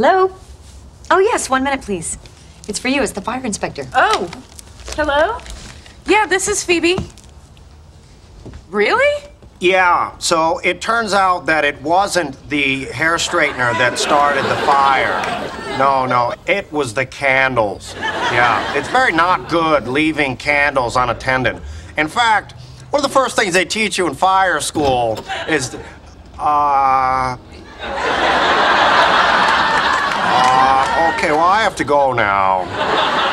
Hello? Oh, yes, one minute, please. It's for you. It's the fire inspector. Oh, hello? Yeah, this is Phoebe. Really? Yeah, so it turns out that it wasn't the hair straightener that started the fire. No, no, it was the candles. Yeah, it's very not good leaving candles unattended. In fact, one of the first things they teach you in fire school is, uh, uh, okay, well, I have to go now.